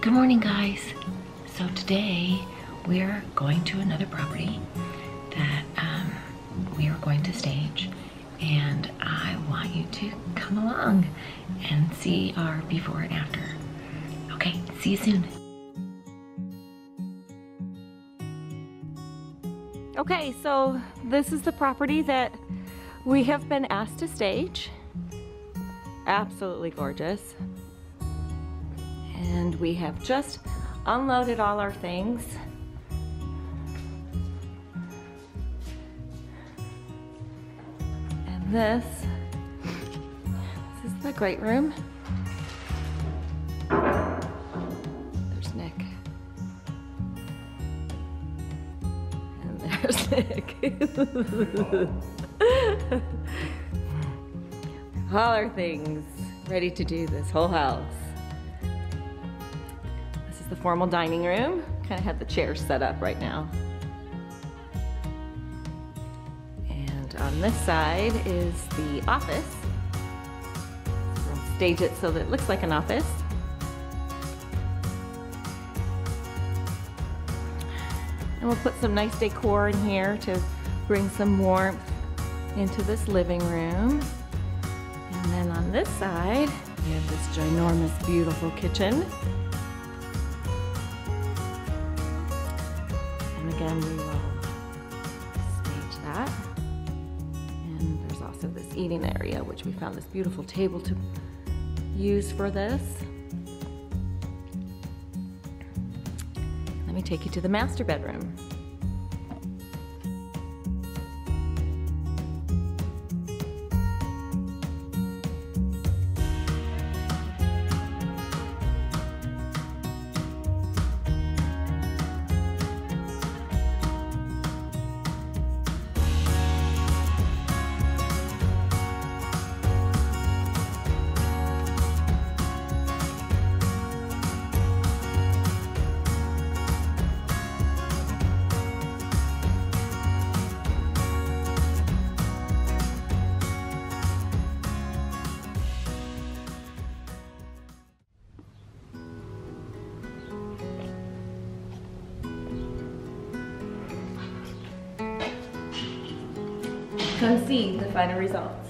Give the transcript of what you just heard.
Good morning, guys. So today we're going to another property that um, we are going to stage, and I want you to come along and see our before and after. Okay, see you soon. Okay, so this is the property that we have been asked to stage. Absolutely gorgeous. And we have just unloaded all our things. And this, this is the great room. There's Nick. And there's Nick. all our things ready to do this whole house. The formal dining room. Kind of have the chairs set up right now. And on this side is the office. We'll stage it so that it looks like an office. And we'll put some nice decor in here to bring some warmth into this living room. And then on this side, we have this ginormous, beautiful kitchen. Again, we will stage that. And there's also this eating area, which we found this beautiful table to use for this. Let me take you to the master bedroom. Come see the final result.